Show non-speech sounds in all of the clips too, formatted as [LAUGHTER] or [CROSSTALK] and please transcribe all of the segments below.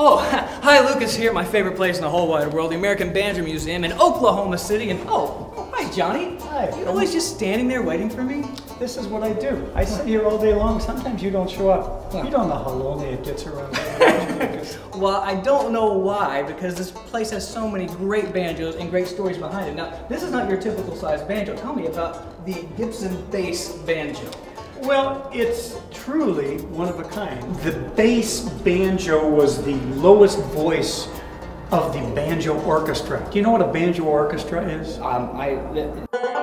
Oh, [LAUGHS] hi, Lucas here, my favorite place in the whole wide world, the American Banjo Museum in Oklahoma City. And oh, Johnny. Hi. You always just standing there waiting for me? This is what I do. I sit here all day long. Sometimes you don't show up. You don't know how lonely it gets around here. [LAUGHS] Well, I don't know why, because this place has so many great banjos and great stories behind it. Now, this is not your typical size banjo. Tell me about the Gibson bass banjo. well, it's truly one of a kind. The bass banjo was the lowest voice of the banjo orchestra. Do you know what a banjo orchestra is? Um, I.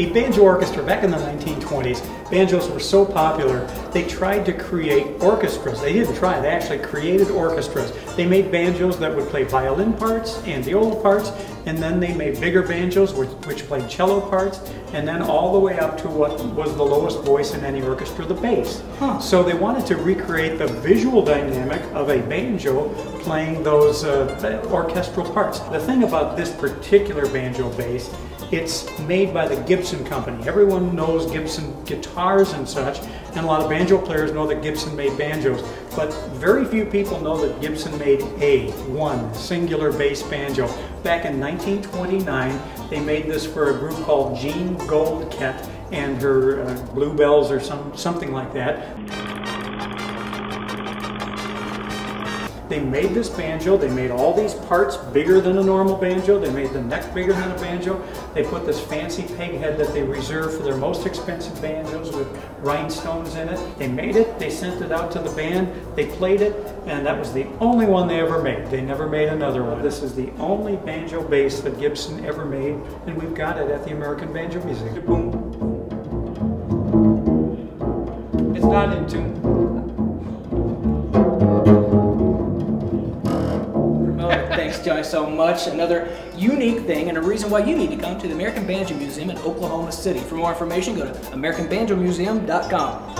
A banjo orchestra back in the 1920s, banjos were so popular, they tried to create orchestras. They didn't try, they actually created orchestras. They made banjos that would play violin parts and viola parts, and then they made bigger banjos which, which played cello parts, and then all the way up to what was the lowest voice in any orchestra, the bass. Huh. So they wanted to recreate the visual dynamic of a banjo playing those uh, orchestral parts. The thing about this particular banjo bass it's made by the Gibson Company. Everyone knows Gibson guitars and such, and a lot of banjo players know that Gibson made banjos, but very few people know that Gibson made a one singular bass banjo. Back in 1929, they made this for a group called Jean Goldkette and her uh, Bluebells or some, something like that. They made this banjo, they made all these parts bigger than a normal banjo, they made the neck bigger than a banjo, they put this fancy peg head that they reserve for their most expensive banjos with rhinestones in it. They made it, they sent it out to the band, they played it, and that was the only one they ever made. They never made another one. This is the only banjo bass that Gibson ever made, and we've got it at the American Banjo Museum. Boom. It's not in tune. Thanks, so much. Another unique thing and a reason why you need to come to the American Banjo Museum in Oklahoma City. For more information, go to AmericanBanjoMuseum.com.